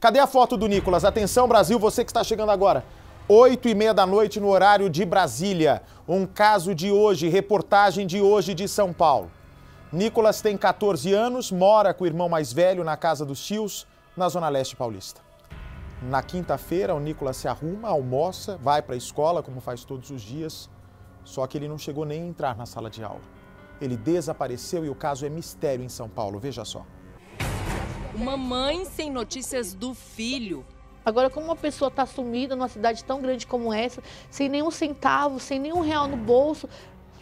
Cadê a foto do Nicolas? Atenção, Brasil, você que está chegando agora. Oito e meia da noite no horário de Brasília. Um caso de hoje, reportagem de hoje de São Paulo. Nicolas tem 14 anos, mora com o irmão mais velho na casa dos tios, na Zona Leste Paulista. Na quinta-feira, o Nicolas se arruma, almoça, vai para a escola, como faz todos os dias, só que ele não chegou nem a entrar na sala de aula. Ele desapareceu e o caso é mistério em São Paulo. Veja só. Uma mãe sem notícias do filho. Agora, como uma pessoa está sumida numa cidade tão grande como essa, sem nenhum centavo, sem nenhum real no bolso,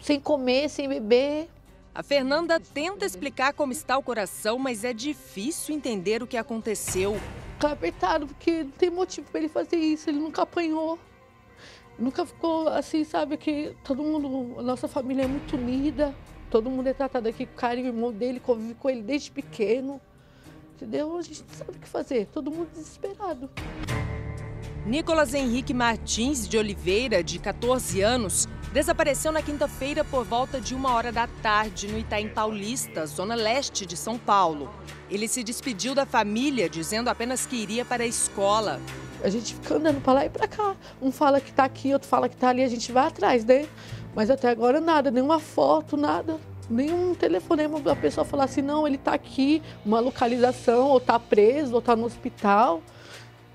sem comer, sem beber. A Fernanda tenta explicar como está o coração, mas é difícil entender o que aconteceu. Fica apertado, porque não tem motivo para ele fazer isso, ele nunca apanhou. Nunca ficou assim, sabe, que todo mundo, nossa família é muito unida. Todo mundo é tratado aqui com carinho, o irmão dele convive com ele desde pequeno. Entendeu? A gente não sabe o que fazer, todo mundo desesperado. Nicolas Henrique Martins de Oliveira, de 14 anos, desapareceu na quinta-feira por volta de uma hora da tarde no Itaim Paulista, zona leste de São Paulo. Ele se despediu da família, dizendo apenas que iria para a escola. A gente fica andando para lá e para cá. Um fala que está aqui, outro fala que está ali, a gente vai atrás, né? Mas até agora nada, nenhuma foto, nada. Nenhum telefonema da pessoa falar assim, não, ele está aqui, uma localização, ou está preso, ou está no hospital.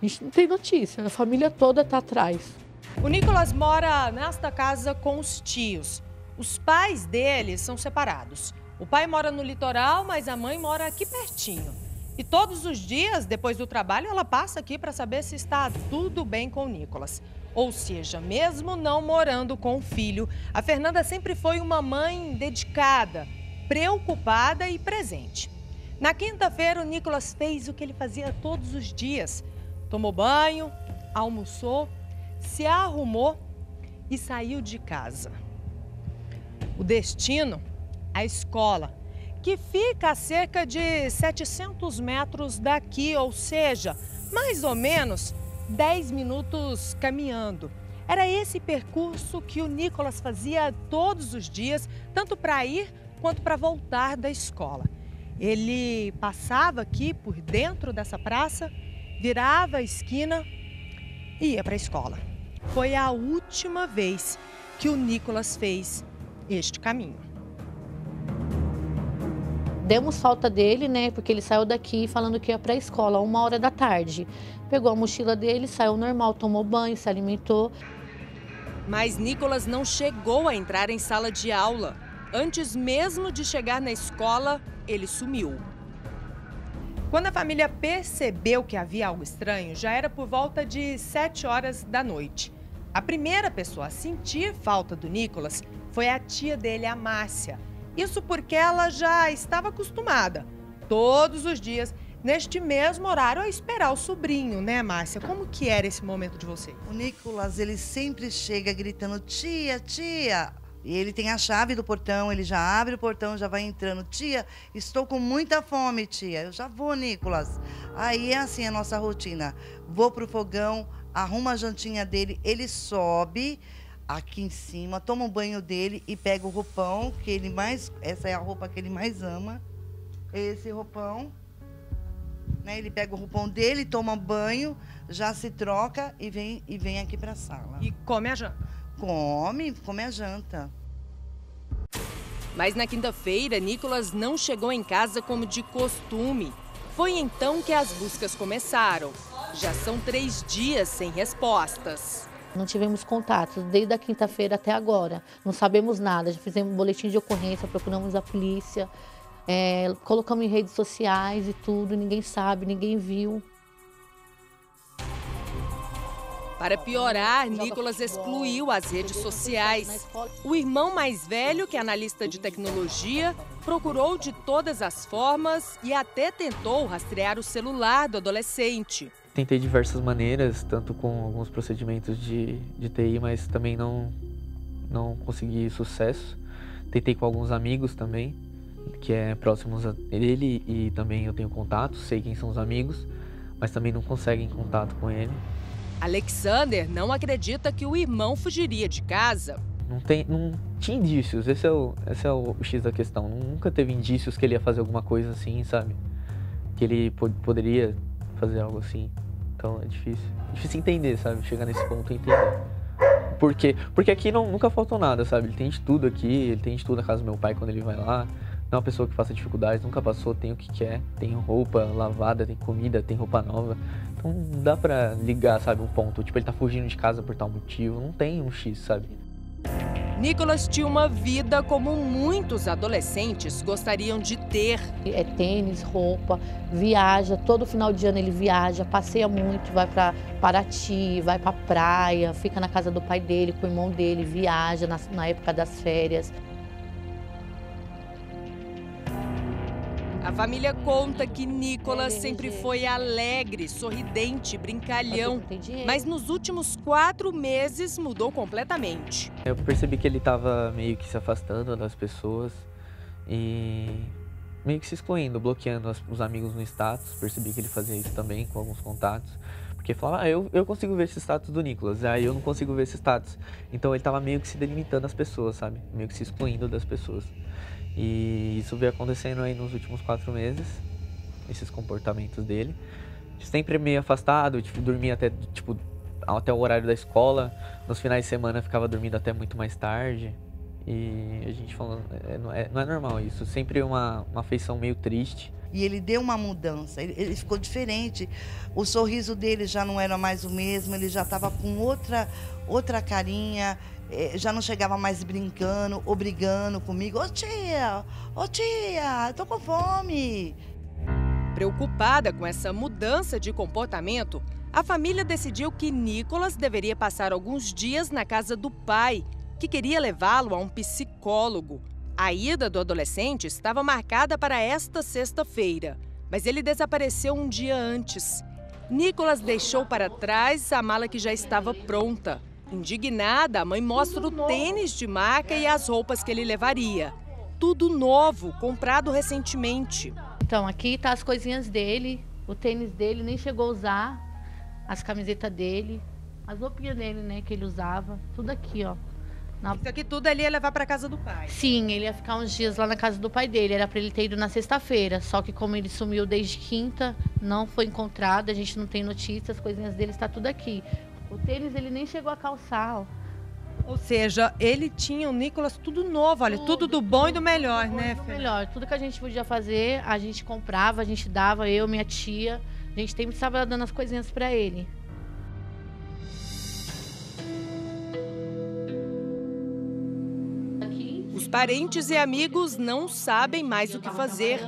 A gente não tem notícia, a família toda está atrás. O Nicolas mora nesta casa com os tios. Os pais dele são separados. O pai mora no litoral, mas a mãe mora aqui pertinho. E todos os dias, depois do trabalho, ela passa aqui para saber se está tudo bem com o Nicolas. Ou seja, mesmo não morando com o filho, a Fernanda sempre foi uma mãe dedicada, preocupada e presente. Na quinta-feira, o Nicolas fez o que ele fazia todos os dias: tomou banho, almoçou, se arrumou e saiu de casa. O destino? A escola, que fica a cerca de 700 metros daqui, ou seja, mais ou menos 10 minutos caminhando. Era esse percurso que o Nicolas fazia todos os dias, tanto para ir quanto para voltar da escola. Ele passava aqui por dentro dessa praça, virava a esquina e ia para a escola. Foi a última vez que o Nicolas fez este caminho demos falta dele, né? Porque ele saiu daqui falando que ia para a escola, uma hora da tarde. Pegou a mochila dele, saiu normal, tomou banho, se alimentou. Mas Nicolas não chegou a entrar em sala de aula. Antes mesmo de chegar na escola, ele sumiu. Quando a família percebeu que havia algo estranho, já era por volta de 7 horas da noite. A primeira pessoa a sentir falta do Nicolas foi a tia dele, a Márcia. Isso porque ela já estava acostumada, todos os dias, neste mesmo horário, a esperar o sobrinho, né, Márcia? Como que era esse momento de você? O Nicolas, ele sempre chega gritando, tia, tia. E ele tem a chave do portão, ele já abre o portão, já vai entrando. Tia, estou com muita fome, tia. Eu já vou, Nicolas. Aí é assim a nossa rotina. Vou pro fogão, arruma a jantinha dele, ele sobe, aqui em cima, toma um banho dele e pega o roupão que ele mais, essa é a roupa que ele mais ama, esse roupão, né? Ele pega o roupão dele, toma banho, já se troca e vem e vem aqui para a sala. E come a janta. Come, come a janta. Mas na quinta-feira, Nicolas não chegou em casa como de costume. Foi então que as buscas começaram. Já são três dias sem respostas. Não tivemos contatos desde a quinta-feira até agora. Não sabemos nada. Já fizemos um boletim de ocorrência, procuramos a polícia, é, colocamos em redes sociais e tudo. Ninguém sabe, ninguém viu. Para piorar, Nicolas excluiu as redes sociais. O irmão mais velho, que é analista de tecnologia, procurou de todas as formas e até tentou rastrear o celular do adolescente. Tentei diversas maneiras, tanto com alguns procedimentos de, de TI, mas também não, não consegui sucesso. Tentei com alguns amigos também, que é próximos a ele e também eu tenho contato, sei quem são os amigos, mas também não conseguem contato com ele. Alexander não acredita que o irmão fugiria de casa. Não, tem, não tinha indícios, esse é, o, esse é o, o X da questão. Nunca teve indícios que ele ia fazer alguma coisa assim, sabe? Que ele poderia fazer algo assim. Então é difícil. É difícil entender, sabe? Chegar nesse ponto e entender. Por quê? Porque aqui não, nunca faltou nada, sabe? Ele tem de tudo aqui, ele tem de tudo na casa do meu pai quando ele vai lá. Não é uma pessoa que faça dificuldades, nunca passou, tem o que quer, tem roupa lavada, tem comida, tem roupa nova. Então não dá pra ligar, sabe, um ponto. Tipo, ele tá fugindo de casa por tal motivo. Não tem um X, sabe? Nicolas tinha uma vida como muitos adolescentes gostariam de ter. É tênis, roupa, viaja, todo final de ano ele viaja, passeia muito, vai para Paraty, vai para praia, fica na casa do pai dele, com o irmão dele, viaja na, na época das férias. A família conta que Nicolas sempre foi alegre, sorridente, brincalhão. Mas nos últimos quatro meses mudou completamente. Eu percebi que ele estava meio que se afastando das pessoas e meio que se excluindo, bloqueando os amigos no status. Percebi que ele fazia isso também com alguns contatos. Porque falava, ah, eu, eu consigo ver esse status do Nicolas, aí eu não consigo ver esse status. Então ele estava meio que se delimitando as pessoas, sabe? Meio que se excluindo das pessoas. E isso veio acontecendo aí nos últimos quatro meses, esses comportamentos dele. Sempre meio afastado, tipo, dormia até, tipo, até o horário da escola. Nos finais de semana ficava dormindo até muito mais tarde. E a gente falando, é, não, é, não é normal isso. Sempre uma, uma afeição meio triste. E ele deu uma mudança, ele, ele, ficou diferente. O sorriso dele já não era mais o mesmo, ele já estava com outra, outra carinha, eh, já não chegava mais brincando ou brigando comigo. Ô tia, ô tia, tô com fome. Preocupada com essa mudança de comportamento, a família decidiu que Nicolas deveria passar alguns dias na casa do pai, que queria levá-lo a um psicólogo. A ida do adolescente estava marcada para esta sexta-feira, mas ele desapareceu um dia antes. Nicolas deixou para trás a mala que já estava pronta. Indignada, a mãe mostra o tênis de marca e as roupas que ele levaria. Tudo novo, comprado recentemente. Então, aqui tá as coisinhas dele, o tênis dele nem chegou a usar, as camisetas dele, as roupinhas dele, né, que ele usava, tudo aqui, ó. Na... Isso aqui tudo ele ia levar para casa do pai? Sim, ele ia ficar uns dias lá na casa do pai dele. Era para ele ter ido na sexta-feira. Só que como ele sumiu desde quinta, não foi encontrado, a gente não tem notícias, as coisinhas dele está tudo aqui. O tênis ele nem chegou a calçar, ó. Ou seja, ele tinha o Nicolas tudo novo, olha, tudo, tudo do bom e do melhor, do né? Do melhor, tudo que a gente podia fazer, a gente comprava, a gente dava, eu, minha tia, a gente sempre estava dando as coisinhas para ele. Parentes e amigos não sabem mais o que fazer.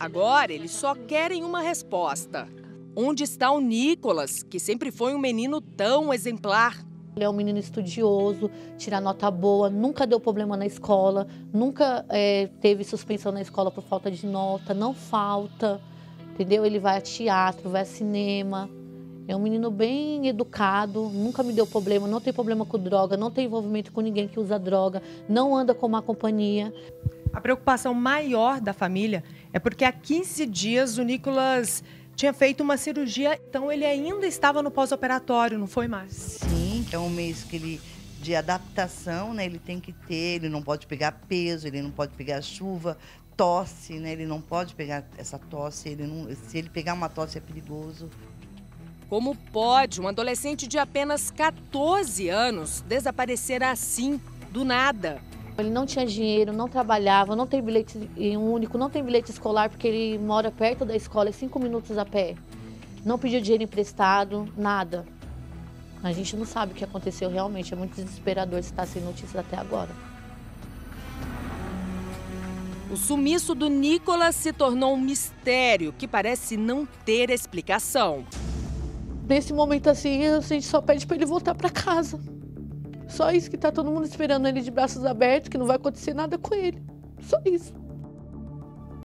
Agora eles só querem uma resposta. Onde está o Nicolas, que sempre foi um menino tão exemplar? Ele é um menino estudioso, tira nota boa, nunca deu problema na escola, nunca é, teve suspensão na escola por falta de nota, não falta, entendeu? Ele vai a teatro, vai a cinema. É um menino bem educado, nunca me deu problema, não tem problema com droga, não tem envolvimento com ninguém que usa droga, não anda com má companhia. A preocupação maior da família é porque há 15 dias o Nicolas tinha feito uma cirurgia, então ele ainda estava no pós-operatório, não foi mais? Sim, é um mês que ele de adaptação, né? Ele tem que ter, ele não pode pegar peso, ele não pode pegar chuva, tosse, né? Ele não pode pegar essa tosse, ele não, se ele pegar uma tosse é perigoso. Como pode um adolescente de apenas 14 anos desaparecer assim, do nada? Ele não tinha dinheiro, não trabalhava, não tem bilhete único, não tem bilhete escolar porque ele mora perto da escola, é cinco minutos a pé. Não pediu dinheiro emprestado, nada. A gente não sabe o que aconteceu realmente, é muito desesperador estar sem notícias até agora. O sumiço do Nicolas se tornou um mistério que parece não ter explicação. Nesse momento assim, a gente só pede para ele voltar para casa. Só isso que tá todo mundo esperando ele de braços abertos, que não vai acontecer nada com ele. Só isso.